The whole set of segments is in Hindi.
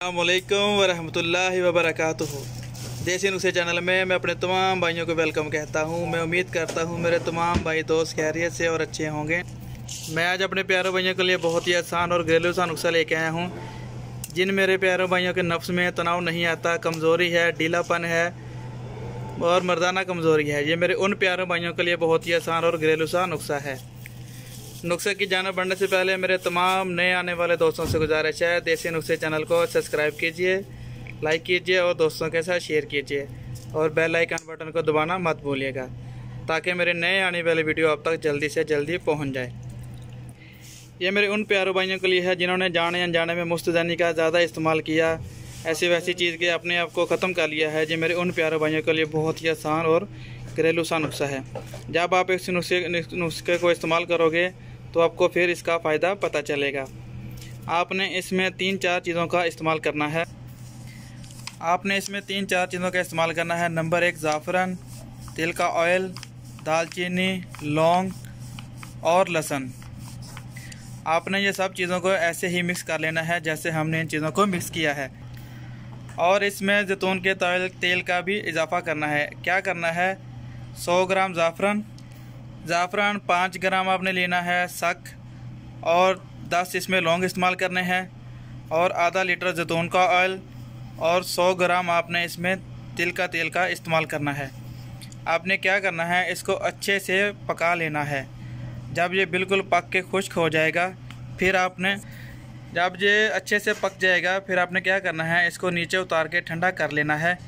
अल्लाम वरहमतुल्लाहि वबरकातुहू देसी नुस्खे चैनल में मैं अपने तमाम भाइयों को वेलकम कहता हूँ। मैं उम्मीद करता हूँ मेरे तमाम भाई दोस्त खैरियत से और अच्छे होंगे। मैं आज अपने प्यारों भाइयों के लिए बहुत ही आसान और घरेलू सा नुस्खा लेके आया हूँ। जिन मेरे प्यारों भाइयों के नफ्स में तनाव नहीं आता, कमज़ोरी है, ढीलापन है और मर्दाना कमज़ोरी है, ये मेरे उन प्यारों भाइयों के लिए बहुत ही आसान और घरेलू सा नुस्खा है। नुस्खे की जानब बढ़ने से पहले मेरे तमाम नए आने वाले दोस्तों से गुजारिश है। देसी नुस्खे चैनल को सब्सक्राइब कीजिए, लाइक कीजिए और दोस्तों के साथ शेयर कीजिए और बेल आइकन बटन को दबाना मत भूलिएगा ताकि मेरे नए आने वाले वीडियो अब तक जल्दी से जल्दी पहुँच जाए। ये मेरे उन प्यारों भाइयों के लिए है जिन्होंने जाने अनजाने में मुस्तनी का ज़्यादा इस्तेमाल किया, ऐसी वैसी चीज़ के अपने आप को ख़त्म कर लिया है जो मेरे उन प्यारों भाइयों के लिए बहुत ही आसान और घरेलू सा नुस्खा है। जब आप इस नुस्खे नुस्खे को इस्तेमाल करोगे तो आपको फिर इसका फ़ायदा पता चलेगा। आपने इसमें तीन चार चीज़ों का इस्तेमाल करना है। आपने इसमें तीन चार चीज़ों का इस्तेमाल करना है। नंबर एक, ज़ाफ़रन, तिल का ऑयल, दालचीनी, लौंग और लहसुन। आपने ये सब चीज़ों को ऐसे ही मिक्स कर लेना है, जैसे हमने इन चीज़ों को मिक्स किया है। और इसमें जैतून के तेल का भी इजाफ़ा करना है। क्या करना है? 100 ग्राम ज़ाफ़रन। ज़ाफ़रान पाँच ग्राम आपने लेना है सक और दस इसमें लौंग इस्तेमाल करने हैं और आधा लीटर जैतून का ऑयल और सौ ग्राम आपने इसमें तिल का तेल का इस्तेमाल करना है। आपने क्या करना है, इसको अच्छे से पका लेना है। जब ये बिल्कुल पक के खुश्क हो जाएगा, फिर आपने जब ये अच्छे से पक जाएगा, फिर आपने क्या करना है, इसको नीचे उतार के ठंडा कर लेना है।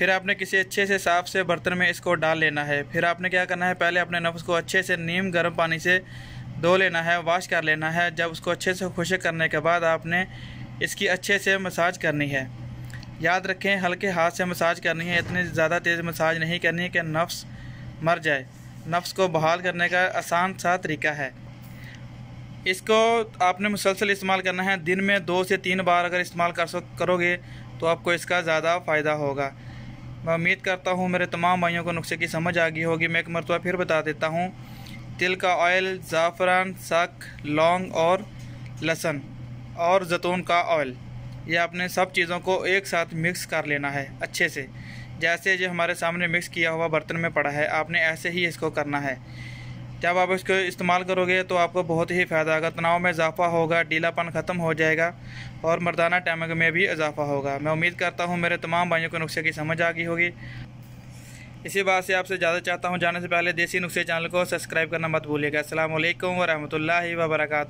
फिर आपने किसी अच्छे से साफ़ से बर्तन में इसको डाल लेना है। फिर आपने क्या करना है, पहले अपने नफ्स को अच्छे से नीम गर्म पानी से धो लेना है वाश कर लेना है। जब उसको अच्छे से खुशक करने के बाद आपने इसकी अच्छे से मसाज करनी है। याद रखें, हल्के हाथ से मसाज करनी है, इतनी ज़्यादा तेज़ मसाज नहीं करनी है कि नफ्स मर जाए। नफ्स को बहाल करने का आसान सा तरीका है। इसको आपने मुसलसल इस्तेमाल करना है। दिन में दो से तीन बार अगर इस्तेमाल कर करोगे तो आपको इसका ज़्यादा फ़ायदा होगा। मैं उम्मीद करता हूँ मेरे तमाम भाइयों को नुस्खे की समझ आ गई होगी। मैं एक मरतबा फिर बता देता हूँ। तिल का ऑयल ज़ाफ़रान सक, लौंग और लहसुन और जैतून का ऑयल ये आपने सब चीज़ों को एक साथ मिक्स कर लेना है अच्छे से। जैसे जो हमारे सामने मिक्स किया हुआ बर्तन में पड़ा है, आपने ऐसे ही इसको करना है। जब आप इसको इस्तेमाल करोगे तो आपको बहुत ही फ़ायदा होगा। तनाव में इजाफा होगा डीलापन ख़त्म हो जाएगा और मर्दाना टैमक में भी इजाफा होगा। मैं उम्मीद करता हूँ मेरे तमाम भाइयों को नुस्खे की समझ आ गई होगी। इसी बात से आपसे ज़्यादा चाहता हूँ, जाने से पहले देसी नुस्खे चैनल को सब्सक्राइब करना मत भूलिएगा। असल वरहमल वर्का